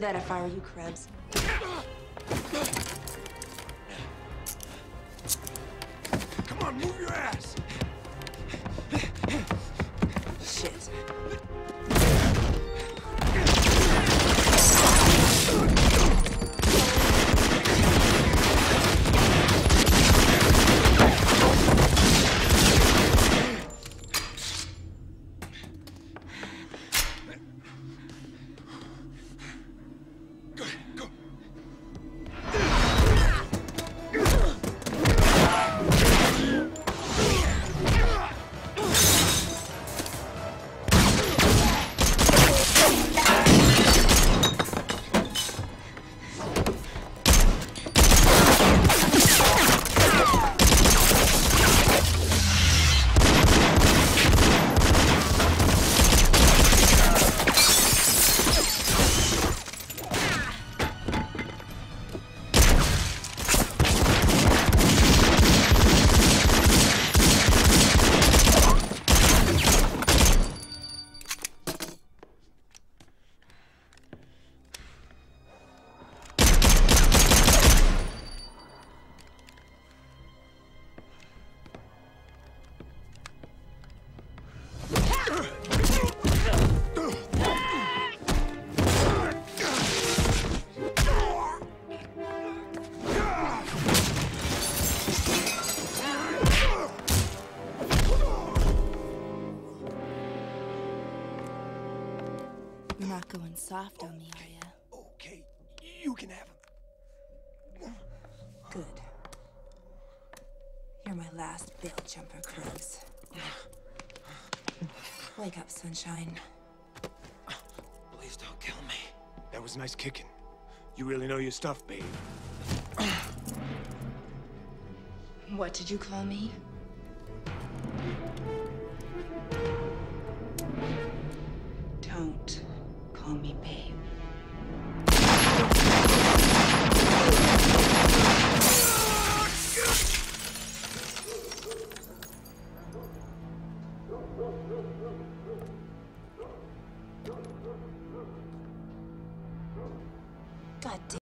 that if I were you, Krebs. Come on, move your not going soft on me, are you? Okay, you can have him. Good. You're my last bail jumper, Krebs. Wake up, sunshine. Please don't kill me. That was nice kicking. You really know your stuff, babe. What did you call me? God